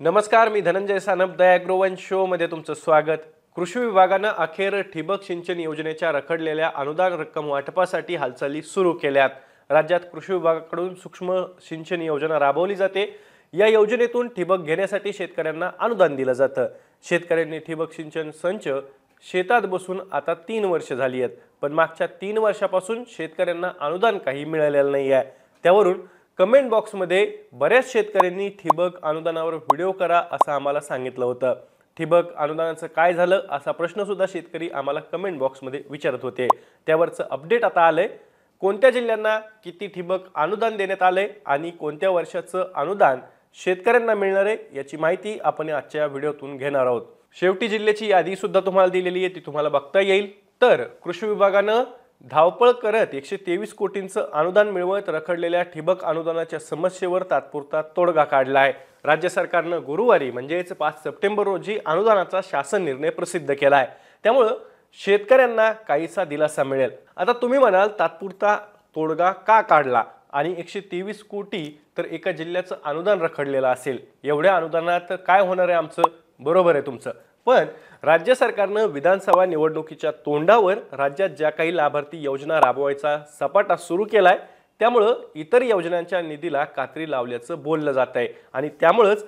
नमस्कार मी Dhananjay Sanap the Agrowon शोमध्ये तुमचं स्वागत. कृषी विभागानं अखेर ठिबक सिंचन योजनेच्या रखडलेल्या अनुदान रक्कम वाटपासाठी हालचाली सुरू केल्यात. राज्यात कृषी विभागाकडून सूक्ष्म सिंचन योजना राबवली जाते. या योजनेतून ठिबक घेण्यासाठी शेतकऱ्यांना अनुदान दिलं जातं. शेतकऱ्यांनी ठिबक सिंचन संच शेतात बसून आता तीन वर्ष झाली आहेत. पण मागच्या तीन वर्षापासून शेतकऱ्यांना अनुदान काही मिळालेलं नाही आहे त्यावरून कमेंट बॉक्समध्ये बऱ्याच शेतकऱ्यांनी ठिबक अनुदानावर व्हिडिओ करा असं आम्हाला सांगितलं होतं. ठिबक अनुदानाचं काय झालं असा प्रश्नसुद्धा शेतकरी आम्हाला कमेंट बॉक्समध्ये विचारत होते. त्यावरचं अपडेट आता आलंय. कोणत्या जिल्ह्यांना किती ठिबक अनुदान देण्यात आलंय आणि कोणत्या वर्षाचं अनुदान शेतकऱ्यांना मिळणार आहे याची माहिती आपण आजच्या व्हिडिओतून घेणार आहोत. शेवटी जिल्ह्याची यादी सुद्धा तुम्हाला दिलेली आहे ती तुम्हाला बघता येईल. तर कृषी विभागानं धावपळ करत एकशे तेवीस कोटींचं अनुदान मिळवत रखडलेल्या ठिबक अनुदानाच्या समस्येवर तात्पुरता तोडगा काढला आहे राज्य सरकारनं गुरुवारी म्हणजेच पाच सप्टेंबर रोजी अनुदानाचा शासन निर्णय प्रसिद्ध केला आहे त्यामुळं शेतकऱ्यांना काहीसा दिलासा मिळेल. आता तुम्ही म्हणाल तात्पुरता तोडगा का काढला? आणि एकशे तेवीस कोटी तर एका जिल्ह्याचं अनुदान रखडलेलं असेल. एवढ्या अनुदानात काय होणार आहे आमचं? बरोबर आहे तुमचं. पण राज्य सरकारनं विधानसभा निवडणुकीच्या तोंडावर राज्यात ज्या काही लाभार्थी योजना राबवायचा सपाटा सुरू केलाय त्यामुळं इतर योजनांच्या निधीला कात्री लावल्याचं बोललं जात आहे आणि त्यामुळंच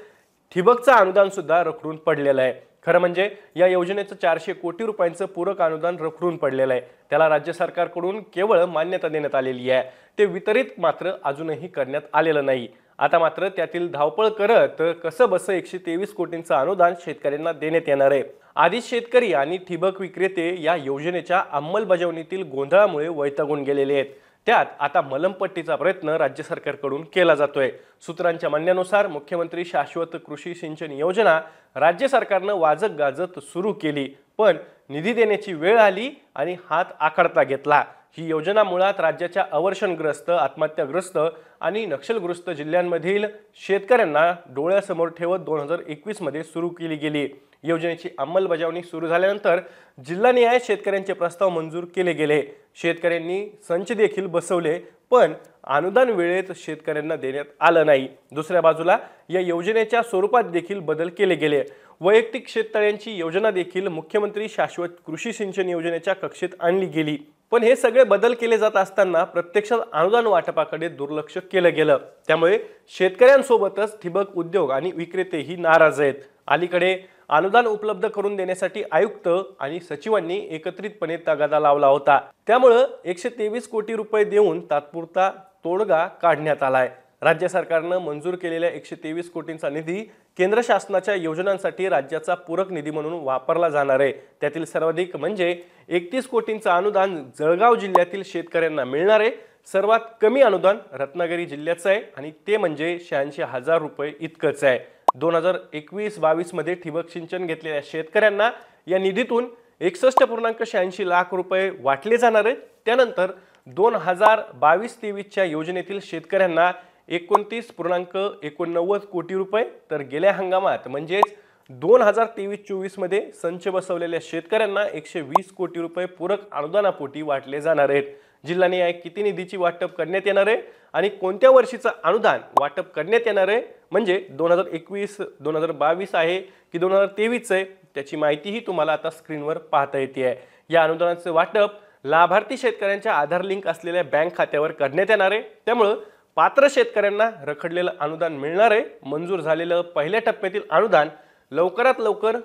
ठिबकचं अनुदान सुद्धा रखडून पडलेलं आहे. खरं म्हणजे या योजनेचं चारशे कोटी रुपयांचं पूरक अनुदान रखडून पडलेलं आहे. त्याला राज्य सरकारकडून केवळ मान्यता देण्यात आलेली आहे. ते वितरित मात्र अजूनही करण्यात आलेलं नाही. आता मात्र त्यातील धावपळ करत कसं बसं एकशे तेवीस कोटींचं अनुदान शेतकऱ्यांना देण्यात येणार आहे? आधीच शेतकरी आणि ठिबक विक्रेते या योजनेच्या अंमलबजावणीतील गोंधळामुळे वैतागून गेलेले आहेत. त्यात आता मलमपट्टीचा प्रयत्न राज्य सरकारकडून केला जातोय. सूत्रांच्या म्हणण्यानुसार मुख्यमंत्री शाश्वत कृषी सिंचन योजना राज्य सरकारनं वाजत गाजत सुरू केली पण निधी देण्याची वेळ आली आणि हात आखडता घेतला. ही योजना मुळात राज्याच्या अवर्षणग्रस्त आत्महत्याग्रस्त आणि नक्षलग्रस्त जिल्ह्यांमधील शेतकऱ्यांना डोळ्यासमोर ठेवत दोन हजार एकवीसमध्ये सुरू केली गेली. योजनेची अंमलबजावणी सुरू झाल्यानंतर जिल्हानिहाय शेतकऱ्यांचे प्रस्ताव मंजूर केले गेले. शेतकऱ्यांनी संच देखील बसवले पण अनुदान वेळेत शेतकऱ्यांना देण्यात आलं नाही. दुसऱ्या बाजूला या योजनेच्या स्वरूपात देखील बदल केले गेले. वैयक्तिक शेततळ्यांची योजना देखील मुख्यमंत्री शाश्वत कृषी सिंचन योजनेच्या कक्षेत आणली गेली. पण हे सगळे बदल केले जात असताना प्रत्यक्षात अनुदान वाटपाकडे दुर्लक्ष केलं गेलं. त्यामुळे शेतकऱ्यांसोबतच ठिबक उद्योग आणि विक्रेतेही नाराज आहेत. अलीकडे अनुदान उपलब्ध करून देण्यासाठी आयुक्त आणि सचिवांनी एकत्रितपणे तगादा लावला होता. त्यामुळं एकशे तेवीस कोटी रुपये देऊन तात्पुरता तोडगा काढण्यात आलाय. राज्य सरकारनं मंजूर केलेल्या एकशे तेवीस कोटींचा निधी केंद्र शासनाच्या योजनांसाठी राज्याचा पूरक निधी म्हणून वापरला जाणार आहे. त्यातील सर्वाधिक म्हणजे एकतीस कोटींचं अनुदान जळगाव जिल्ह्यातील शेतकऱ्यांना मिळणार आहे. सर्वात कमी अनुदान रत्नागिरी जिल्ह्याचं आहे आणि ते म्हणजे शहाऐंशी हजार रुपये इतकंच आहे. दोन हजार एकवीस बावीसमध्ये ठिबक सिंचन घेतलेल्या शेतकऱ्यांना या निधीतून एकसष्ट पूर्णांक शहाऐंशी लाख रुपये वाटले जाणार आहेत. त्यानंतर दोन हजार बावीस तेवीसच्या योजनेतील शेतकऱ्यांना एकोणतीस पूर्णांक एकोणनव्वद कोटी रुपये तर गेल्या हंगामात म्हणजेच दोन हजार तेवीस चोवीसमध्ये संच बसवलेल्या शेतकऱ्यांना एकशे वीस कोटी रुपये पूरक अनुदानापोटी वाटले जाणार आहेत. जिल्हानिहाय किती निधीची वाटप करण्यात येणार आहे आणि कोणत्या वर्षीचं अनुदान वाटप करण्यात येणार आहे? म्हणजे दोन हजार एकवीस दोन हजार बावीस आहे की दोन हजार तेवीस आहे? त्याची माहितीही तुम्हाला आता स्क्रीनवर पाहता येते आहे. या अनुदानाचं वाटप लाभार्थी शेतकऱ्यांच्या आधार लिंक असलेल्या बँक खात्यावर करण्यात येणार आहे. त्यामुळं पात्र शेतकऱ्यांना रखडलेलं अनुदान मिळणार आहे. मंजूर झालेलं पहिल्या टप्प्यातील अनुदान लवकरात लवकर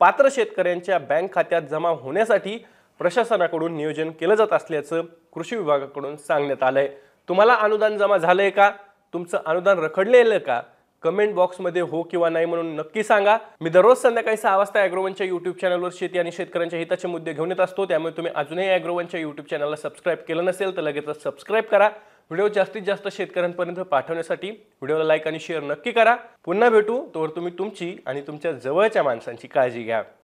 पात्र शेतकऱ्यांच्या बँक खात्यात जमा होण्यासाठी प्रशासनाकडून नियोजन केलं जात असल्याचं कृषी विभागाकडून सांगण्यात आलं आहे तुम्हाला अनुदान जमा झालं आहे का? तुमचं अनुदान रखडलेलं का? कमेंट बॉक्समध्ये हो किंवा नाही म्हणून नक्की सांगा. मी दररोज संध्याकाळी सहा वाजता ॲग्रोवनच्या यूट्यूब चॅनलवर शेती आणि शेतकऱ्यांच्या हिताचे मुद्दे घेऊन येत असतो. त्यामुळे तुम्ही अजूनही ॲग्रोवनच्या यूट्यूब चॅनलला सबस्क्राईब केलं नसेल तर लगेचच सबस्क्राईब करा. व्हिडिओ जास्तीत जास्त शेतकऱ्यांपर्यंत पाठवण्यासाठी व्हिडिओला लाईक आणि शेअर नक्की करा. पुन्हा भेटू तोवर तुम्ही तुमची आणि तुमच्या जवळच्या माणसांची काळजी घ्या.